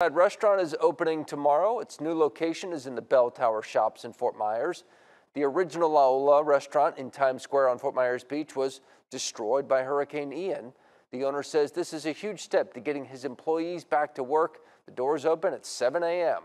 Restaurant is opening tomorrow. Its new location is in the Bell Tower Shops in Fort Myers. The original La Ola restaurant in Times Square on Fort Myers Beach was destroyed by Hurricane Ian. The owner says this is a huge step to getting his employees back to work. The doors open at 7 a.m.